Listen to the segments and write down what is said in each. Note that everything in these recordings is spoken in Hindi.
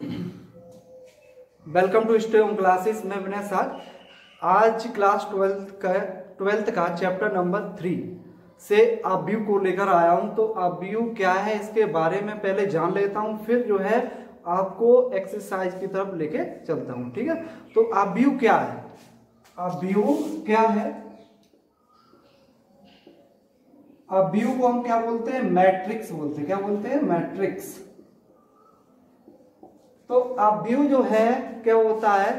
Welcome to stay home classes मैं विनय साग आज क्लास ट्वेल्थ का ट्वेल्थ का चैप्टर नंबर थ्री से अव्यू को लेकर आया हूँ। तो अव्यू क्या है, इसके बारे में पहले जान लेता हूँ, फिर जो है आपको एक्सरसाइज की तरफ़ लेके चलता हूँ, ठीक है? तो अव्यू क्या है? अव्यू क्या है? अव्यू को हम क्या बोलते हैं? मैट्रिक्स बोलते हैं। क्या बोलते हैं? मैट्रिक्स तो अव्यू जो है, क्या होता है?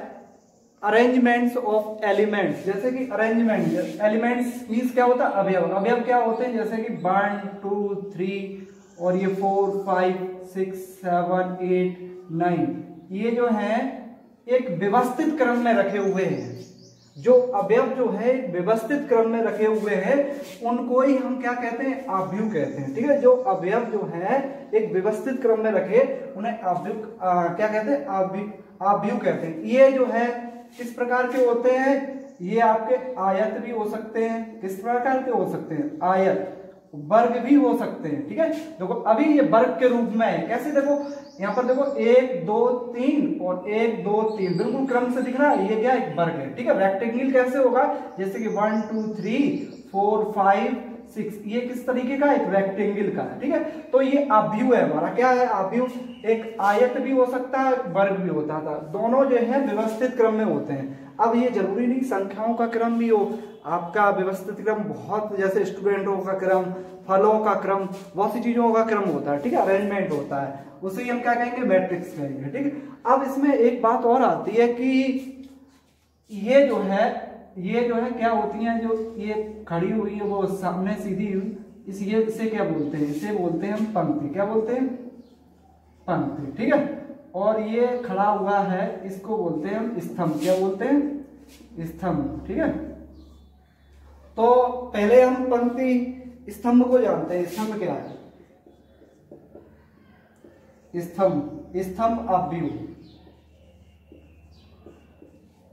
अरेंजमेंट्स ऑफ़ एलिमेंट्स जैसे कि अरेंजमेंट एलिमेंट्स मीन्स क्या होता है? अवयव. अवयव क्या होते हैं? जैसे कि वन टू थ्री और ये four five six seven eight nine ये जो है, एक व्यवस्थित क्रम में रखे हुए हैं। जो अवयव जो है, व्यवस्थित क्रम में रखे हुए हैं, उनको ही हम क्या कहते हैं? अव्यू कहते हैं, ठीक है? जो अवयव जो है, एक व्यवस्थित क्रम में रखे, उन्हें अभ्यु क्या कहते हैं? अव्यू कहते हैं। ये जो है, किस प्रकार के होते हैं? ये आपके आयत भी हो सकते हैं। किस प्रकार के हो सकते हैं? आयत। वर्ग भी हो सकते हैं, ठीक है? देखो, अभी ये वर्ग के रूप में है। कैसे देखो? यहाँ पर देखो, एक, दो, तीन और एक, दो, तीन। बिल्कुल क्रम से दिख रहा है, ये क्या एक वर्ग है, ठीक है? रेक्टेंगल कैसे होगा? जैसे कि one two three four five six, ये किस तरीके का एक रेक्टेंगल का है, ठीक है? तो ये अभ्यू है हमारा। क्या है अभ्यू? एक आयत भी हो सकता है, वर्ग भी होता था। दोनों जो है व्यवस्थित क्रम में होते हैं। अब ये ज़रूरी नहीं संख्याओं का क्रम भी हो। आपका व्यवस्थित क्रम बहुत, जैसे स्टूडेंटों का क्रम, फलों का क्रम, बहुत सी चीज़ों का क्रम होता है, ठीक है? अरेंजमेंट होता है। उसे हम क्या कहेंगे? मैट्रिक्स कहेंगे, ठीक है? अब इसमें एक बात और आती है कि ये जो है ये जो है, क्या होती है जो ये खड़ी हुई है, वो सामने सीधी इस ये, इसे क्या बोलते हैं? इसे बोलते हैं हम पंक्ति। क्या बोलते हैं? पंक्ति, ठीक है? और ये खड़ा हुआ है, इसको बोलते हैं हम स्तंभ। क्या बोलते हैं? स्तंभ, ठीक है? तो पहले हम पंक्ति स्तंभ को जानते हैं। स्तंभ क्या है? स्तंभ स्तंभ अव्यू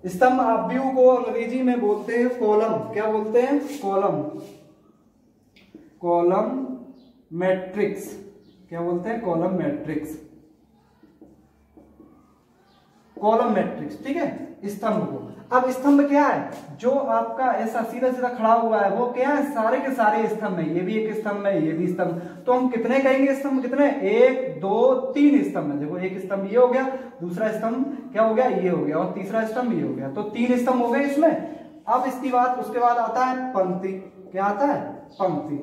स्तंभ अव्यू को अंग्रेज़ी में बोलते हैं कॉलम। क्या बोलते हैं? कॉलम। Column matrix. क्या बोलते हैं? Column matrix. कॉलम मैट्रिक्स, ठीक है? स्तंभ को। अब स्तंभ क्या है? जो आपका ऐसा सीधा सीधा खड़ा हुआ है, वो क्या है? सारे के सारे स्तंभ है। ये भी एक स्तंभ है, ये भी स्तंभ। तो हम कितने कहेंगे स्तंभ? कितने? एक, दो, तीन स्तंभ है। देखो, एक स्तंभ ये हो गया, दूसरा स्तंभ क्या हो गया? ये हो गया, और तीसरा स्तंभ ये हो गया। तो तीन स्तंभ हो गए इसमें। अब इसकी बात, उसके बाद आता है पंक्ति। क्या आता है? पंक्ति।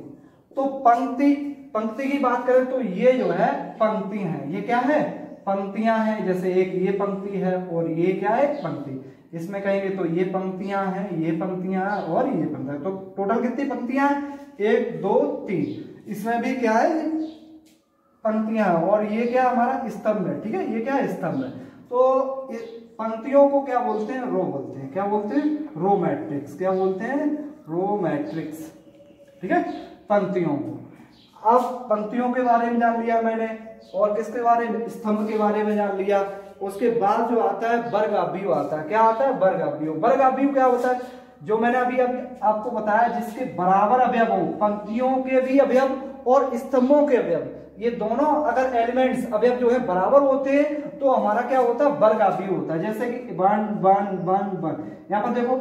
तो पंक्ति पंक्ति की बात करें तो ये जो है, पंक्ति है। ये क्या है? पंक्तियाँ हैं। जैसे एक ये पंक्ति है, और ये क्या है? पंक्ति। इसमें कहेंगे तो ये पंक्तियाँ हैं, ये पंक्तियाँ और ये पंक्तियाँ तो टोटल कितनी पंक्तियाँ हैं? एक, दो, तीन। इसमें भी क्या है? पंक्तियाँ और ये क्या हमारा? स्तंभ है, ठीक है? ये क्या स्तंभ है। तो पंक्तियों को क्या बोलते हैं? रो बोलते हैं। क्या बोलते हैं? Row matrix. क्या बोलते हैं? Row matrix. ठीक है? पंक्तियों को। अब पंक्तियों के बारे में जान लिया मैंने और किसके बारे में? स्तंभ के बारे में जान लिया। उसके बाद जो आता है वर्ग अभियु आता है। क्या आता है? वर्ग अभियु वर्ग अभियु क्या होता है? जो मैंने अभी अभी आपको बताया, जिसके बराबर अवयव हो पंक्तियों के भी अवयव और स्तंभों के अवयव, ये दोनों अगर एलिमेंट्स, अवयव जो है, बराबर होते हैं तो हमारा क्या होता है? वर्ग अभियु होता है। जैसे कि वन वन वन वन। यहाँ पर देखो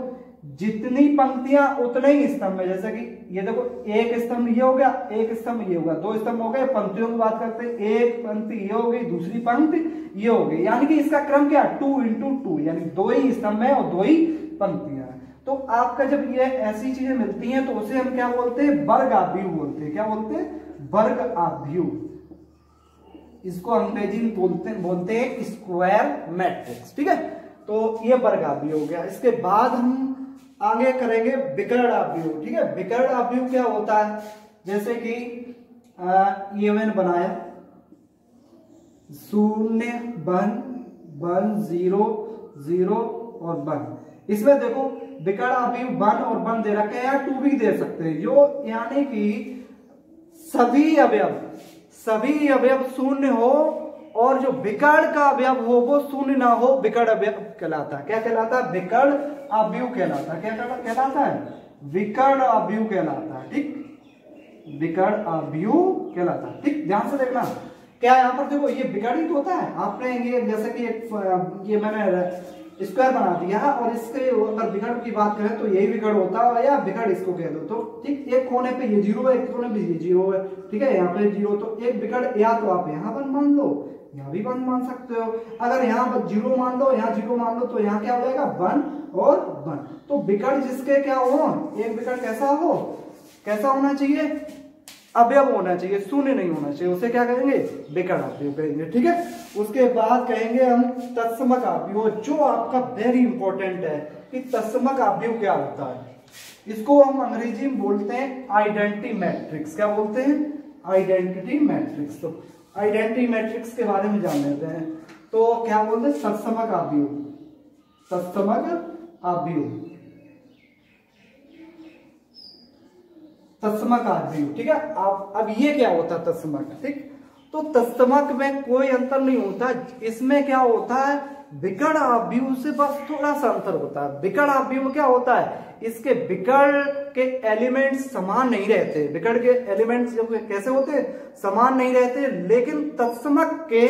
जितनी पंक्तियाँ उतने ही स्तंभ है। जैसे कि ये देखो, एक स्तंभ ये हो गया, एक स्तंभ ये होगा दो स्तंभ हो गए, पंक्तियों की बात करते हैं, एक पंक्ति ये हो गई, दूसरी पंक्ति ये हो गई। यानी कि इसका क्रम क्या? टू इंटू टू यानी दो ही स्तंभ है और दो ही पंक्तियाँ हैं। तो आपका जब ये ऐसी चीज़ें मिलती हैं तो उसे हम क्या बोलते हैं? वर्ग आव्यू बोलते हैं। क्या बोलते हैं? वर्ग आव्यू इसको अंग्रेज़ी में बोलते बोलते हैं स्क्वायर मैट्रिक्स ठीक है? तो ये वर्ग आव्यू हो गया। इसके बाद हम आगे करेंगे विकर्ण आव्यू ठीक है? विकर्ण आव्यू क्या होता है? जैसे कि मैंने बनाया। शून्य, वन वन, ज़ीरो ज़ीरो और वन। इसमें देखो, विकर्ण आव्यू वन और वन दे रखे हैं या टू भी दे सकते हैं। जो यानी कि सभी अवयव सभी अवयव शून्य हो और जो विकर्ण का अवयव हो, वो शून्य ना हो विकर्ण अवयव कहलाता है। क्या कहलाता है? विकर्ण अव्यू कहलाता है। क्या कहलाता है? विकर्ण अव्यू कहलाता है। ठीक? विकर्ण अव्यू कहलाता है। ठीक? ध्यान से देखना। क्या यहाँ पर देखो, ये बिगाड़ी तो होता है? आपने ये जैसे कि एक ये मैंने स्क्वायर बना दिया और इसके अगर बिगड़ की बात करें तो यही बिगड़ होता है, या बिगड़ इसको कह दो तो। ठीक? एक कोने पे ये ज़ीरो है, एक कोने पे ये ज़ीरो है। ठीक है? यहाँ पे ज़ीरो तो एक बिगड़ या तो आप यहाँ पर मान लो। यहाँ भी वन मान सकते हो। अगर यहाँ पर ज़ीरो मान लो, यहाँ ज़ीरो मान लो तो यहाँ क्या हो जाएगा? वन और वन। तो बिगड़ जिसके क्या हो? एक बिगड़ कैसा हो? कैसा होना चाहिए? अवयव होना चाहिए, शून्य नहीं होना चाहिए। उसे क्या कहेंगे? बेकार अवयव कहेंगे, ठीक है? उसके बाद कहेंगे हम तत्समक अवयव। जो आपका वेरी इंपॉर्टेंट है कि तत्समक अवयव क्या होता है? इसको हम अंग्रेज़ी में बोलते हैं आइडेंटिटी मैट्रिक्स क्या बोलते हैं? आइडेंटिटी मैट्रिक्स तो आइडेंटिटी मैट्रिक्स के बारे में जान लेते हैं। तो क्या बोलते हैं? सत्समक अवयव सत्समक अवयव तस्मक आदमी ठीक है? आप, अब ये क्या होता है तस्मक ठीक? तो तस्मक में कोई अंतर नहीं होता। इसमें क्या होता है? विकर्ण आव्यूह से बस थोड़ा सा अंतर होता है। विकर्ण आव्यूह क्या होता है? इसके विकर्ण के एलिमेंट्स समान नहीं रहते। विकर्ण के एलिमेंट्स जो कैसे होते समान नहीं रहते, लेकिन तत्समक के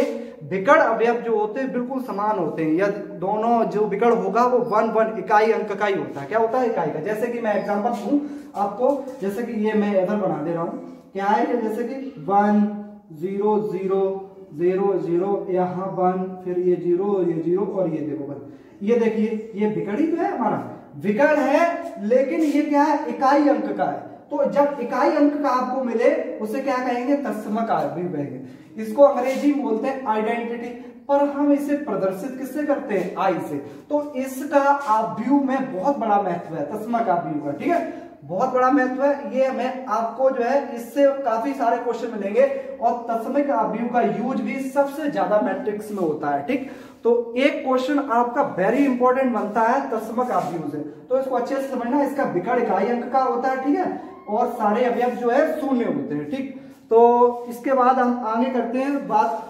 विकर्ण अवयव जो होते हैं बिल्कुल समान होते हैं। या दोनों जो विकर्ण होगा वो वन वन, इकाई, अंक का ही होता है। क्या होता है? इकाई का। जैसे कि मैं एग्ज़ाम्पल दूँ आपको, जैसे कि ये मैं इधर बना दे रहा हूँ। क्या है? जैसे कि one, zero zero zero zero, यहाँ वन, फिर ये ज़ीरो ये ज़ीरो और ये देखो वन। ये देखिए, ये ही तो है हमारा, विकर्ण है, लेकिन ये क्या है, इकाई अंक का है। तो जब इकाई अंक का आपको मिले, उसे क्या कहेंगे तस्मक भी कहेंगे। इसको अंग्रेज़ी बोलते हैं आइडेंटिटी पर हम इसे प्रदर्शित किससे करते हैं? आई से। तो इसका आव्यू में बहुत बड़ा महत्व है तस्मक आव्यू का ठीक है? बहुत बड़ा महत्व है। ये मैं आपको जो है, इससे काफ़ी सारे क्वेश्चन मिलेंगे और तस्मिक आव्यू का यूज़ भी सबसे ज़्यादा मैट्रिक्स में होता है, ठीक? तो एक क्वेश्चन आपका वेरी इंपॉर्टेंट बनता है तस्मक आव्यू से। तो इसको अच्छे से समझना, इसका विकट इकाई अंक का होता है, ठीक है? और सारे अवयव जो है, शून्य होते हैं, ठीक? तो इसके बाद हम आगे करते हैं बात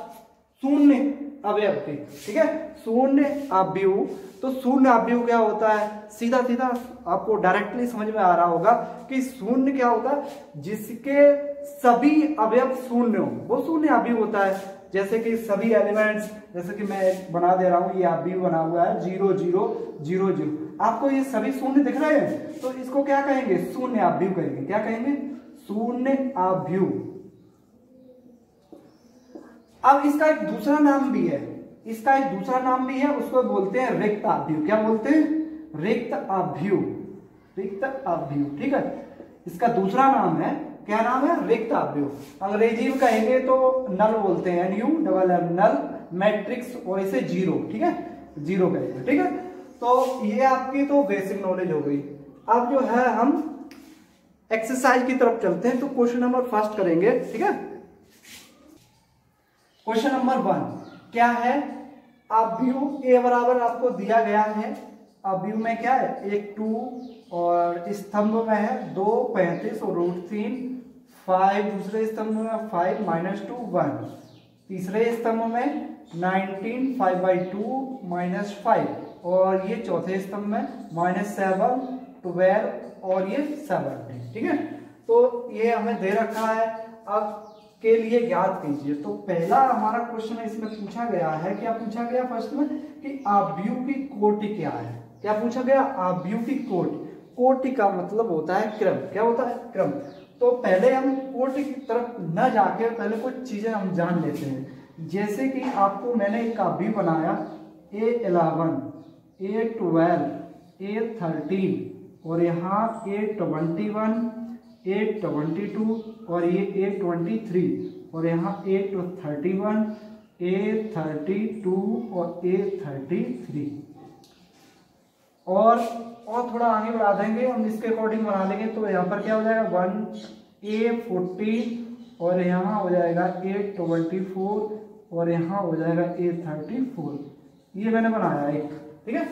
शून्य अवयव की ठीक है? शून्य आव्यू तो शून्य आव्यू क्या होता है? सीधा सीधा आपको डायरेक्टली समझ में आ रहा होगा कि शून्य क्या होता है? जिसके सभी अवयव शून्य हो। वो शून्य आव्यू होता है। जैसे कि सभी एलिमेंट्स, जैसे कि मैं बना दे रहा हूँ, ये आव्यू बना हुआ है। Zero zero zero zero. आपको ये सभी शून्य दिख रहे हैं? तो इसको क्या कहेंगे? शून्य आव्यू कहेंगे। क्या कहेंगे? शून्य आव्यू अब इसका एक दूसरा नाम भी है। इसका एक दूसरा नाम भी है, उसको बोलते हैं रिक्त आभ्यू। क्या बोलते हैं? रिक्त आभ्यू। रिक्त आभ्यू, ठीक है? इसका दूसरा नाम है। क्या नाम है? रिक्त आभ्यू। अंग्रेज़ी में कहेंगे तो नल बोलते हैं N U double M null matrix और इसे ज़ीरो ठीक है? ज़ीरो कहेंगे, ठीक है? तो ये आपकी तो बेसिक नॉलेज हो गई। अब जो है हम एक्सरसाइज की तरफ़ चलते हैं तो क्वेश्चन नंबर फ़र्स्ट करेंगे, ठीक है? क्वेश्चन नंबर वन, क्या है? अव्यू ए बराबर आपको दिया गया है। अव्यू में क्या है? एक, टू, और स्तंभ में है दो, पैंतीस, और रूट तीन फाइव दूसरे स्तंभ में फाइव माइनस टू वन तीसरे स्तंभ में nineteen five by two minus five और ये चौथे स्तंभ में माइनस सेवन ट्वेल्व और ये सेवन ठीक है? तो ये हमें दे रखा है। अब के लिए ज्ञात कीजिए। तो पहला हमारा क्वेश्चन इसमें पूछा गया है, क्या पूछा गया फ़र्स्ट में? कि आव्यू की कोटि क्या है? क्या पूछा गया? आव्यू की कोटि। कोटि का मतलब होता है क्रम। क्या होता है? क्रम। तो पहले हम कोटि की तरफ़ न जाके पहले कुछ चीज़ें हम जान लेते हैं। जैसे कि आपको मैंने एक काव्य बनाया A eleven A twelve A thirteen और यहाँ A twenty one A twenty two और ये ए ट्वेंटी थ्री और यहाँ A thirty one A thirty two और ए थर्टी थ्री और और थोड़ा आगे बढ़ा देंगे, हम इसके अकॉर्डिंग बना लेंगे तो यहाँ पर क्या हो जाएगा? वन ए फोर्टी और यहाँ हो जाएगा ए ट्वेंटी फोर और यहाँ हो जाएगा ए थर्टी फोर ये मैंने बनाया एक, ठीक है?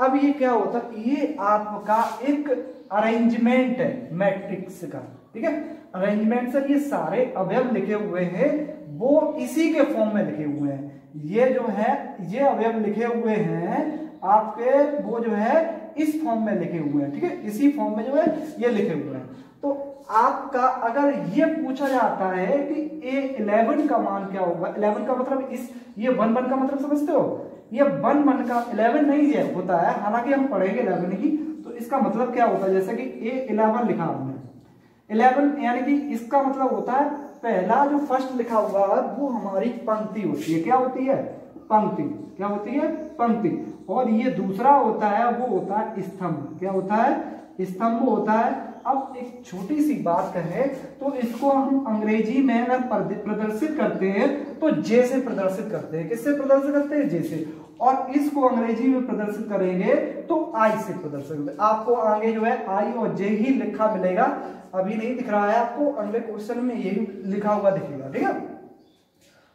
अब ये क्या होता है ये आपका एक अरेंजमेंट है मैट्रिक्स का, ठीक है? अरेंजमेंट सर ये सारे अवयव लिखे हुए हैं, वो इसी के फॉर्म में लिखे हुए हैं। ये जो है, ये अवयव लिखे हुए हैं, आपके वो जो है, इस फॉर्म में लिखे हुए हैं, ठीक है? इसी फॉर्म में जो है, ये लिखे हुए हैं। तो आपका, अगर ये पूछा जाता है कि ए इलेवन का मान क्या होगा? इलेवन का मतलब इस, ये वन वन का मतलब समझते हो? ये वन वन का इलेवन नहीं है होता है, हालाँकि हम पढ़ेंगे इलेवन ही तो इसका मतलब क्या होता है? जैसे कि ए इलेवन लिखा हमने। इलेवन यानी कि इसका मतलब होता है, पहला जो फ़र्स्ट लिखा हुआ है, वो हमारी पंक्ति होती है। क्या होती है? पंक्ति। क्या होती है? पंक्ति। और ये दूसरा होता है, वो होता है स्तंभ। क्या होता है? स्तंभ होता है अब एक छोटी सी बात कहे तो इसको हम अंग्रेज़ी में अगर प्रदर्शित करते हैं तो जैसे प्रदर्शित करते हैं। किससे प्रदर्शित करते हैं? जैसे। और इसको अंग्रेज़ी में प्रदर्शित करेंगे तो आई से प्रदर्शित आपको आगे जो है, आई और जे ही लिखा मिलेगा। अभी नहीं दिख रहा है आपको, अगले क्वेश्चन में यही लिखा हुआ दिखेगा, ठीक है?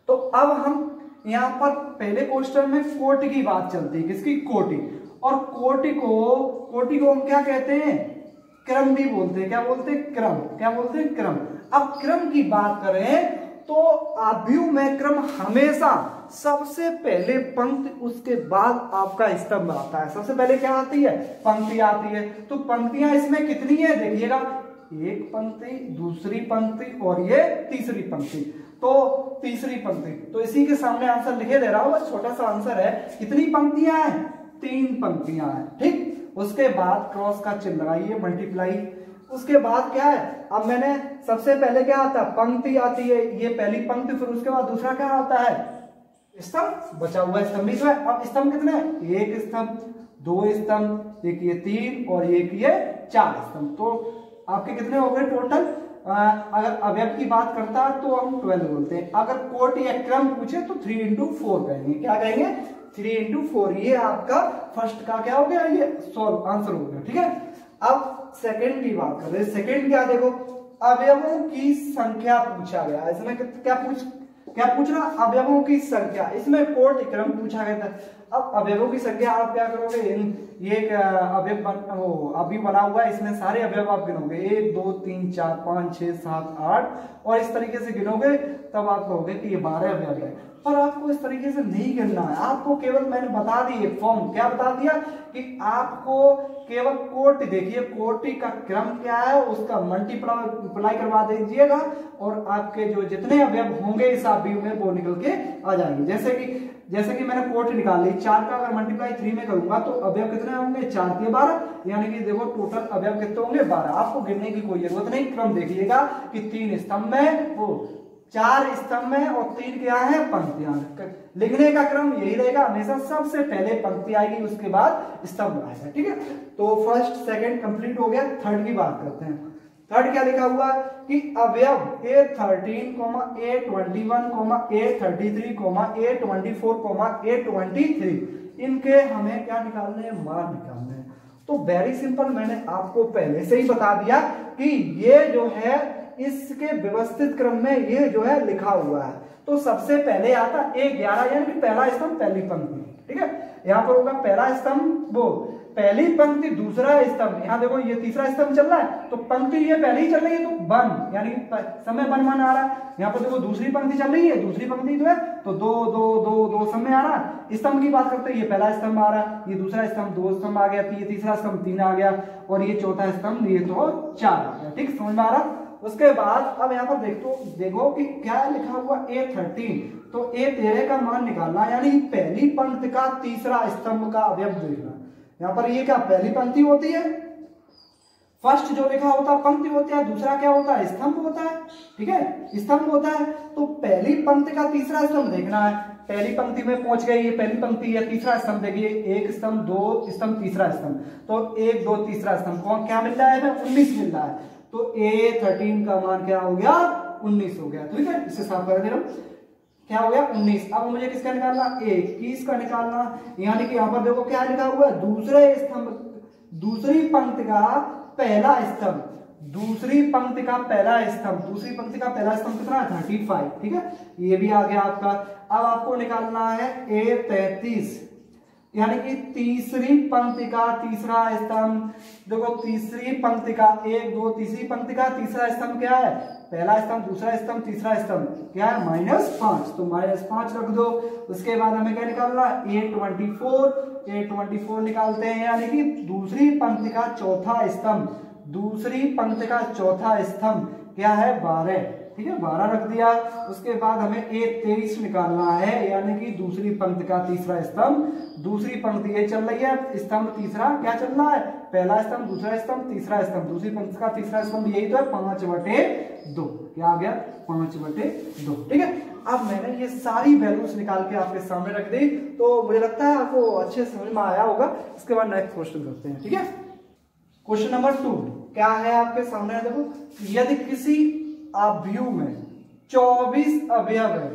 तो अब हम यहाँ पर पहले क्वेश्चन में कोटि की बात चलती है। किसकी? कोटि। और कोटि को कोटि को हम क्या कहते हैं? क्रम भी बोलते हैं। क्या बोलते हैं? क्रम। क्या बोलते हैं? क्रम। अब क्रम की बात करें तो आभ्यू में क्रम हमेशा सबसे पहले पंक्ति, उसके बाद आपका स्तंभ आता है। सबसे पहले क्या आती है? पंक्ति आती है। तो पंक्तियाँ इसमें कितनी है? देखिएगा। एक पंक्ति, दूसरी पंक्ति और ये तीसरी पंक्ति। तो तीसरी पंक्ति। तो इसी के सामने आंसर लिखे दे रहा हूँ। छोटा सा आंसर है। कितनी पंक्तियाँ हैं? तीन पंक्तियाँ हैं। ठीक? उसके बाद क्रॉस का चिन्ह लगाइए मल्टीप्लाई उसके बाद क्या है? अब मैंने सबसे पहले क्या आता है? पंक्ति आती है, ये पहली पंक्ति, फिर उसके बाद दूसरा क्या आता है? स्तंभ, बचा हुआ स्तंभ भी तो है अब स्तंभ कितने एक स्तंभ, दो स्तंभ, एक ये तीन और एक ये चार स्तंभ। तो आपके कितने हो गए टोटल अगर अवयव की बात करता है तो हम ट्वेल्व बोलते हैं। अगर कोट या क्रम पूछे तो थ्री इंटू फोर कहेंगे। क्या कहेंगे? थ्री इंटू फोर ये आपका फ़र्स्ट का क्या हो गया? ये सॉल्व आंसर हो गया, ठीक है? अब सेकंड की बात कर रहे हैं। सेकंड क्या देखो? अवयवों की संख्या पूछा गया। इसमें क्या पूछ क्या पूछ रहा? अवयवों की संख्या। इसमें कोट क्रम पूछा गया था। अब अवयवों की संख्या आप क्या करोगे? इन ये अवयव बन अभी बना हुआ है, इसमें सारे अवयव आप गिनोगे। एक, दो, तीन, चार, पाँच, छह, सात, आठ, और इस तरीके से गिनोगे, तब आप कहोगे कि ये बारह अवयव है। पर आपको इस तरीके से नहीं गिनना है। आपको केवल, मैंने बता दी फॉर्म क्या बता दिया? कि आपको केवल कोटि, देखिए, कोटि का क्रम क्या है, उसका मल्टीप्लाई करवा दीजिएगा, और आपके जो जितने अवयव होंगे इस आबी में, वो निकल के आ जाएँगे। जैसे कि जैसे कि मैंने कोट निकाल ली, चार का अगर मल्टीप्लाई थ्री में करूँगा तो अवयव कितने होंगे? चार के बारह। यानी कि देखो टोटल अवयव कितने होंगे? बारह। आपको गिनने की कोई ज़रूरत नहीं। क्रम देखिएगा कि तीन स्तंभ में वो चार स्तंभ में और तीन क्या है? पंक्तियाँ लिखने का क्रम यही रहेगा। हमेशा सबसे पहले पंक्ति आएगी, उसके बाद स्तंभ आएगा। ठीक है? तो फ़र्स्ट सेकंड कंप्लीट हो गया। थर्ड की बात करते हैं। थर्ड क्या लिखा हुआ है? कि अवयव A thirteen comma A twenty one comma A thirty three comma A twenty four comma A twenty three इनके हमें क्या निकालने हैं? मान निकालने हैं। तो वेरी सिंपल मैंने आपको पहले से ही बता दिया कि ये जो है, इसके व्यवस्थित क्रम में ये जो है लिखा हुआ है। तो सबसे पहले आता ए ग्यारह, यानी पहला स्तंभ पहली पंक्ति। ठीक है? यहाँ पर होगा पहला स्तंभ वो पहली पंक्ति दूसरा स्तंभ, यहाँ देखो ये तीसरा स्तंभ चल रहा है तो पंक्ति ये पहले ही चल रही है तो वन यानी समय वन वन आ रहा है। यहाँ पर देखो दूसरी पंक्ति चल रही है, दूसरी पंक्ति जो है तो दो दो दो दो समय आ रहा है। स्तंभ की बात करते हैं, ये पहला स्तंभ आ रहा है, ये दूसरा स्तंभ, दो स्तंभ आ गया, ये तीसरा स्तंभ, तीन आ गया, और ये चौथा स्तंभ, ये तो चार आ गया। ठीक, समझ में आ रहा? उसके बाद, अब यहाँ पर देखो देखो कि क्या लिखा हुआ ए थर्टीन तो ए तेरह का मान निकालना, यानी पहली पंक्ति का तीसरा स्तंभ का अवयव देखना यहाँ पर ये क्या, पहली पंक्ति होती है? फ़र्स्ट जो लिखा होता है पंक्ति होती है, दूसरा क्या होता है? स्तंभ होता है, ठीक है? स्तंभ होता है तो पहली पंक्ति का तीसरा स्तंभ देखना है। पहली पंक्ति में पहुँच गई, ये पहली पंक्ति है, तीसरा स्तंभ देखिए, एक स्तंभ, दो स्तंभ, तीसरा स्तंभ। तो एक, दो, तीसरा स्तंभ, कौन, क्या मिल रहा है उन्नीस मिल रहा है। तो ए थर्टीन का मान क्या हो गया? उन्नीस हो गया, ठीक है? इसे साफ़ कर दे रहा क्या हो गया? उन्नीस। अब मुझे किसका निकालना? इक्कीस का निकालना। यानी कि यहाँ पर देखो क्या लिखा हुआ है? दूसरे स्तंभ, दूसरी पंक्ति का पहला स्तंभ। दूसरी पंक्ति का पहला स्तंभ। दूसरी पंक्ति का पहला स्तंभ कितना थर्टी फाइव ठीक है? ये भी आ गया आपका। अब आपको निकालना है ए तैतीस यानी कि तीसरी पंक्ति का तीसरा स्तंभ। देखो, तीसरी पंक्ति का एक, दो, तीसरी पंक्ति का तीसरा स्तंभ क्या है? पहला स्तंभ, दूसरा स्तंभ, तीसरा स्तंभ। क्या है? माइनस पाँच। तो माइनस पाँच रख दो। उसके बाद हमें क्या निकालना A twenty four A twenty four निकालते हैं। यानी कि दूसरी पंक्ति का चौथा स्तंभ। दूसरी पंक्ति का चौथा स्तंभ क्या है? बारह। ठीक है, बारह रख दिया। उसके बाद हमें ए तेईस निकालना है, यानी कि दूसरी पंक्ति का तीसरा स्तंभ। दूसरी पंक्ति ये चल रही है, स्तंभ तीसरा, क्या चल रहा है? पहला स्तंभ, दूसरा स्तंभ, तीसरा स्तंभ। दूसरी पंक्ति का तीसरा स्तंभ यही तो है, पाँच बटे दो। क्या आ गया? पाँच बटे दो। ठीक है, अब मैंने ये सारी वैल्यूज़ निकाल के आपके सामने रख दी तो मुझे लगता है आपको अच्छे समझ में आया होगा। इसके बाद नेक्स्ट क्वेश्चन करते हैं, ठीक है? क्वेश्चन नंबर टू क्या है आपके सामने? देखो, यदि किसी अवयव में 24 अवयव है।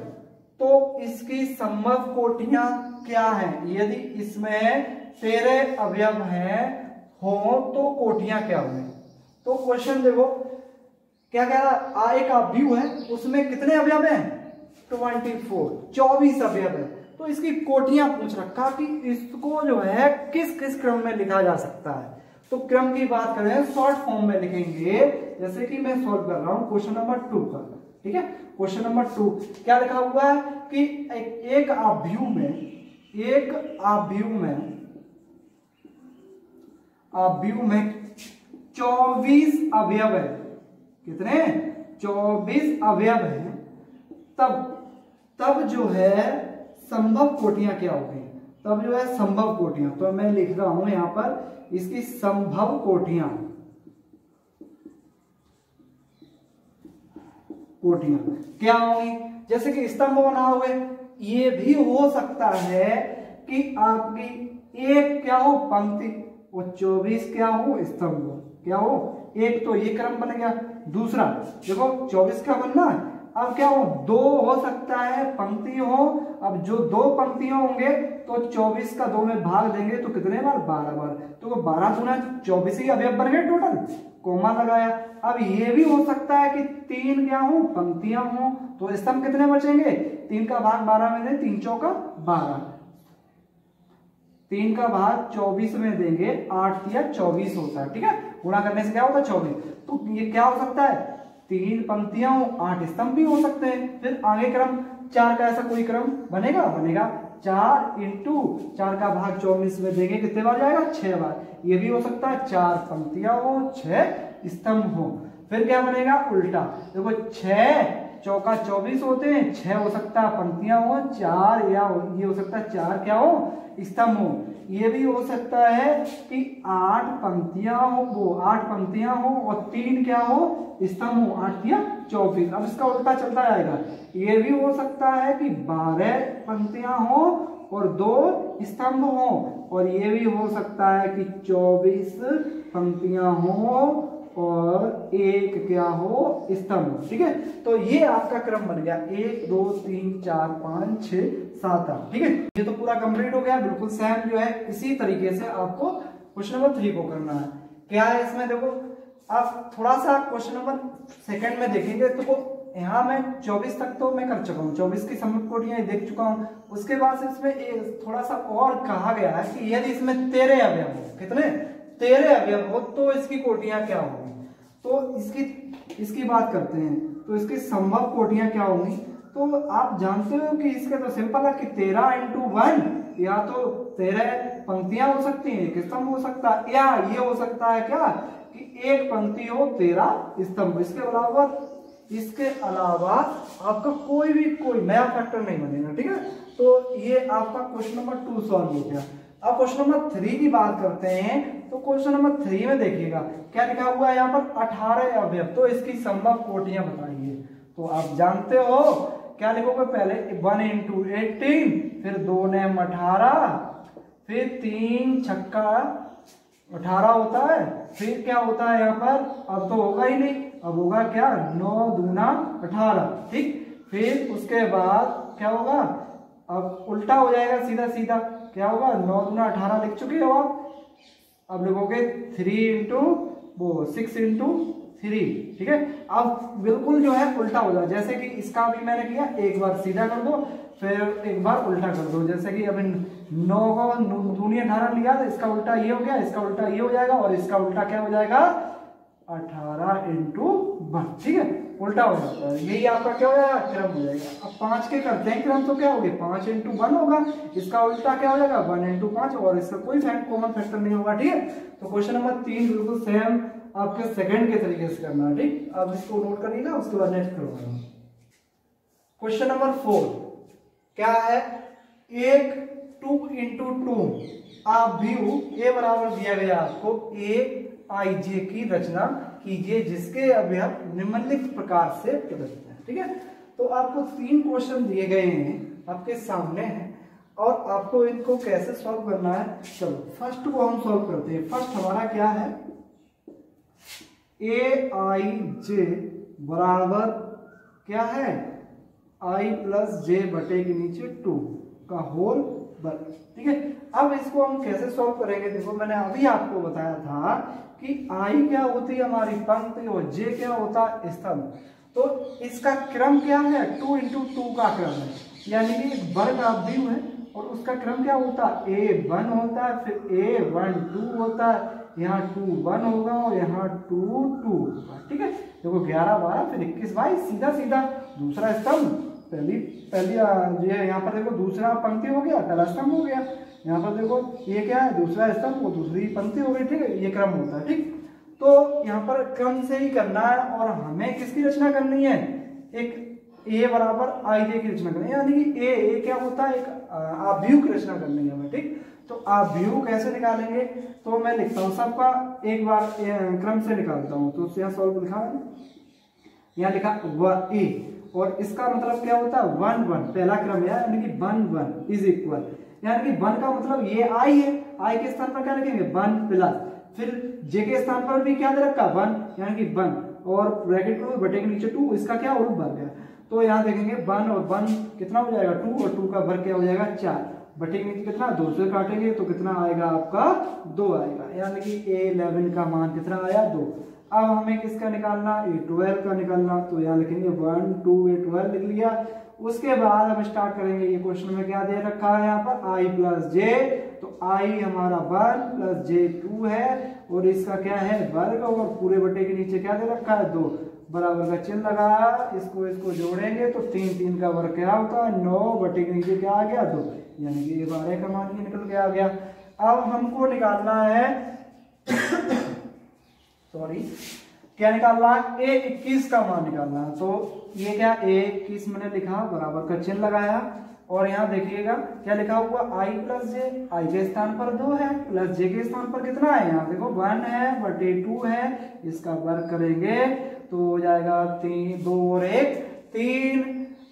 तो इसकी संभव कोटियाँ क्या है? यदि इसमें तेरह अवयव हैं, हो तो कोटियाँ क्या हुए तो क्वेश्चन देखो, क्या कह रहा एक अवयव है, उसमें कितने अवयव हैं? ट्वेंटी फोर, चौबीस अवयव है। तो इसकी कोटियाँ पूछ रखा कि इसको जो है किस किस क्रम में लिखा जा सकता है? तो क्रम की बात करें शॉर्ट फॉर्म में लिखेंगे जैसे कि मैं सॉल्व कर रहा हूँ क्वेश्चन नंबर टू का ठीक है? क्वेश्चन नंबर टू क्या लिखा हुआ है कि एक, एक में एक आव्यू में आव्यू में चौबीस अवयव है। कितने? चौबीस अवयव है। तब तब जो है संभव कोटियाँ क्या होगी तब जो है संभव कोटियाँ तो मैं लिख रहा हूँ यहाँ पर इसकी संभव कोटियाँ कोटियाँ क्या होंगी? जैसे कि स्तंभ बनाओगे ये भी हो सकता है कि आपकी एक क्या हो, पंक्ति और चौबीस क्या हो, स्तंभ। क्या हो? एक तो ये क्रम बन गया, दूसरा, देखो, चौबीस का बनना अब क्या हो दो हो सकता है, पंक्ति हो। अब जो दो पंक्तियाँ होंगे तो 24 का दो में भाग देंगे तो कितने बार? बारह बार। तो बारह सुना चौबीस ही अवयव बन गए टोटल कोमा लगाया। अब ये भी हो सकता है कि तीन क्या हो? पंक्तियाँ हो। तो स्तंभ कितने बचेंगे? तीन का भाग बारह में दे, तीन चौका बारह। तीन का भाग चौबीस में देंगे, आठ या चौबीस होता है, ठीक है? गुणा करने से क्या होता है? चौबीस। तो ये क्या हो सकता है? तीन पंक्तियाँ हो, आठ स्तंभ भी हो सकते हैं। फिर आगे क्रम, चार का ऐसा कोई क्रम बनेगा? बनेगा। चार इंटू चार का भाग चौबीस में देंगे कितने बार जाएगा? छह बार। ये भी हो सकता है चार पंक्तियाँ हो, छह स्तंभ हो। फिर क्या बनेगा? उल्टा। देखो, छह चौका चौबीस होते हैं, छह हो सकता है पंक्तियाँ हो, चार या ये हो सकता है चार क्या हो? स्तंभ हो। ये भी हो सकता है कि आठ पंक्तियाँ हो, वो आठ पंक्तियाँ हो और तीन क्या हो? स्तंभ हो, आठ या चौबीस। अब इसका उल्टा चलता जाएगा। ये भी हो सकता है कि बारह पंक्तियाँ हो और दो स्तंभ हो और ये भी हो सकता है कि चौबीस पंक्तियाँ हो और एक क्या हो? स्तंभ। ठीक है? तो ये आपका क्रम बन गया। एक, दो, तीन, चार, पाँच छ सात, आठ। ठीक है? ये तो पूरा कंप्लीट हो गया। बिल्कुल सेम जो है, इसी तरीके से आपको क्वेश्चन नंबर थ्री को करना है। क्या है इसमें? देखो, आप थोड़ा सा क्वेश्चन नंबर सेकंड में देखेंगे तो यहाँ मैं 24 तक तो मैं कर चुका हूँ। 24 की समूह कोटियाँ देख चुका हूँ। उसके बाद इसमें थोड़ा सा और कहा गया है कि यदि इसमें तेरह अवयव हो, कितने? तेरह अवयव हो तो इसकी कोटियाँ क्या होंगी? तो इसकी इसकी बात करते हैं। तो इसकी संभव कोटियाँ क्या होंगी? तो आप जानते हो कि इसका तो सिंपल है कि तेरह इंटू वन या तो तेरह पंक्तियाँ हो सकती हैं, एक स्तंभ हो सकता है, या ये हो सकता है क्या? कि एक पंक्ति हो, तेरह स्तंभ। इसके अलावा इसके अलावा आपका कोई भी, कोई नया फैक्टर नहीं बनेगा, ठीक है? तो ये आपका क्वेश्चन नंबर टू सॉल्व हो गया। अब क्वेश्चन नंबर थ्री की बात करते हैं तो क्वेश्चन नंबर थ्री में देखिएगा, क्या लिखा हुआ है यहाँ पर? अठारह अवयव। तो इसकी संभव कोटियाँ बताइए। तो आप जानते हो, क्या लिखोगे पहले? वन इंटू एटीन फिर दो नेम अठारह, फिर तीन छक्का अठारह होता है, फिर क्या होता है यहाँ पर? अब तो होगा ही नहीं। अब होगा क्या? नौ दूना अठारह, ठीक? फिर उसके बाद क्या होगा? अब उल्टा हो जाएगा सीधा सीधा क्या होगा? नौ दुना अठारह लिख चुके हो आप। अब लिखोगे थ्री इंटू वो सिक्स इंटू थ्री ठीक है? अब बिल्कुल जो है उल्टा हो जाए। जैसे कि इसका भी मैंने किया, एक बार सीधा कर दो, फिर एक बार उल्टा कर दो। जैसे कि अभी नौ को दूनी अठारह लिया तो इसका उल्टा ये हो गया, इसका उल्टा ये हो जाएगा, और इसका उल्टा क्या हो जाएगा? अठारह इंटू वन ठीक है? उल्टा हो जाता है। यही आपका क्या हो जाएगा? क्रम हो जाएगा। अब पाँच के करते हैं क्रम तो क्या होगा? पाँच इंटू वन होगा। इसका उल्टा क्या हो जाएगा? वन इंटू पाँच, और इसका कोई फैक्ट कॉमन फैक्टर नहीं होगा, ठीक है? तो क्वेश्चन नंबर तीन, बिल्कुल सेम आपके सेकंड के तरीके से करना है, ठीक? अब इसको नोट करिएगा, उसके बाद नेक्स्ट करूँगा। क्वेश्चन नंबर फोर क्या है? एक टू इंटू टू आप व्यू ए बराबर दिया गया आपको ए आई जे की रचना। कीजिए, जिसके अवयव निम्नलिखित प्रकार से प्रदर्शित है। ठीक है? तो आपको तीन क्वेश्चन दिए गए हैं, आपके सामने हैं, और आपको इनको कैसे सॉल्व करना है, चलो। फ़र्स्ट को हम सॉल्व करते हैं। फ़र्स्ट, हमारा क्या है? ए आई जे बराबर क्या है? आई प्लस जे बटे के नीचे टू का होल वर्ग ठीक है? अब इसको हम कैसे सॉल्व करेंगे? देखो, मैंने अभी आपको बताया था कि आई क्या होती है हमारी पंक्ति और जे क्या होता है? स्तंभ। तो इसका क्रम क्या है? टू इंटू टू का क्रम है। यानी कि एक वर्ग व्यू है और उसका क्रम क्या होता है? ए वन होता है, फिर ए वन टू होता है, यहाँ टू वन होगा और यहाँ टू टू होगा। ठीक है? देखो, ग्यारह बारह, फिर इक्कीस बाईस सीधा सीधा दूसरा स्तंभ। पहली पहली है, यहाँ पर देखो दूसरा पंक्ति हो गया, पहला स्तंभ हो गया। यहाँ पर देखो, ये क्या है? दूसरा स्तंभ वो दूसरी पंक्ति हो गई, ठीक है? ये क्रम होता है, ठीक? तो यहाँ पर क्रम से ही करना है और हमें किसकी रचना करनी है? एक ए बराबर आई जे की रचना करनी है, यानी कि ए ए क्या होता है? एक आव्यूह की रचना करनी है हमें, ठीक? तो आव्यूह कैसे निकालेंगे? तो मैं लिखता हूँ सबका, एक बार क्रम से निकालता हूँ। तो यहाँ सॉल्व लिखा है। यहाँ लिखा व, ए। और इसका मतलब क्या होता है? One one. पहला क्रम है, यानी कि वन वन इज़ इक्वल यानी कि वन का मतलब ये आई है। आई के स्थान पर क्या लिखेंगे वन प्लस फिर जे के स्थान पर भी क्या दे रखा? वन। यानी कि वन। और ब्रैकेट टू बटे के नीचे टू इसका क्या और वर्ग है तो यहाँ देखेंगे वन और वन कितना हो जाएगा? टू और टू का वर्ग क्या हो जाएगा? चार। बटे के नीचे कितना? दो। से काटेंगे तो कितना आएगा आपका? दो आएगा। यानी कि ए इलेवन का मान कितना आया? दो। अब हमें किसका निकालना? ए ट्वेल्व का निकालना। तो यहाँ लिखेंगे वन टू ए ट्वेल्व लिख लिया। उसके बाद हम स्टार्ट करेंगे ये क्वेश्चन में क्या दे रखा है यहाँ पर? आई प्लस जे तो आई हमारा वन प्लस जे टू है। और इसका क्या है? वर्ग और पूरे बटे के नीचे क्या दे रखा है? दो। बराबर का चिन्ह लगाया इसको इसको जोड़ेंगे तो तीन तीन का वर्ग क्या होता है? नौ। बटे के नीचे क्या आ गया? दो। यानी कि ये बारह का मान निकल के आ गया। अब हमको निकालना है सॉरी क्या निकालना? ए इक्कीस का मान निकालना है। तो ये क्या? ए इक्कीस मैंने लिखा, बराबर का चिन्ह लगाया। और यहाँ देखिएगा, क्या लिखा हुआ? आई प्लस जे आई के स्थान पर दो है प्लस जे के स्थान पर कितना है? यहाँ देखो वन है, बटे टू है, इसका वर्ग करेंगे तो हो जाएगा तीन, दो और एक, तीन।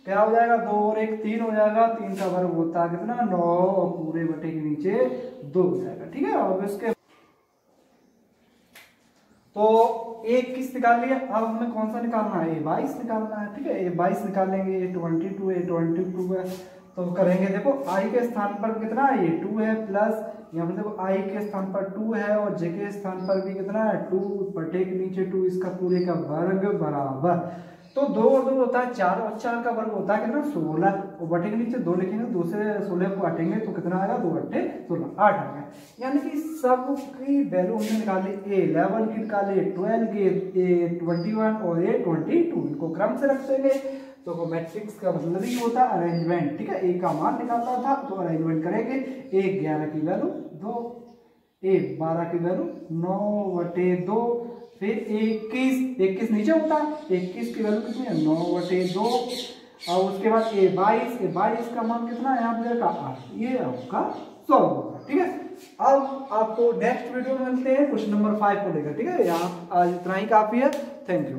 क्या हो जाएगा? दो और एक, तीन हो जाएगा। तीन का वर्ग होता है कितना? नौ, और पूरे बटे के नीचे दो हो जाएगा। ठीक है? और इसके तो एक किस निकाल लिया अब हमें कौन सा निकालना है? ए बाईस निकालना है, ठीक है? ए बाईस निकालेंगे A twenty two A twenty two है। तो करेंगे देखो आई के स्थान पर कितना है? ये टू है प्लस यहाँ पर देखो आई के स्थान पर टू है और जे के स्थान पर भी कितना है? टू बटे के नीचे टू इसका पूरे का वर्ग बराबर। तो दो और दो होता है, चार और चार का वर्ग होता है कितना? सोलह। और बटे के नीचे दो लिखेंगे दो से सोलह को काटेंगे तो कितना आएगा? दो बटे सोलह, आठ आ गया। यानी कि सब की वैल्यू हमने निकाली ए इलेवन की निकाली ट्वेल्व की ए ट्वेंटी वन और ए ट्वेंटी टू इनको क्रम से रख देंगे तो मैट्रिक्स का मतलब ही होता है अरेंजमेंट ठीक है? ए का मान निकालता था तो अरेंजमेंट करेंगे। एक ग्यारह की वैल्यू दो ए बारह की वैल्यू नौ बटे दो फिर इक्कीस इक्कीस नीचे होता है, इक्कीस की वैल्यू कितनी है? नौ बटे दो। और उसके बाद ए बाईस ए बाईस का मान कितना है यहाँ पे? आठ। ये आपका सौ होगा, ठीक है? अब आपको नेक्स्ट वीडियो में मिलते हैं क्वेश्चन नंबर फाइव को लेकर, ठीक है? यहाँ इतना ही काफ़ी है। Thank you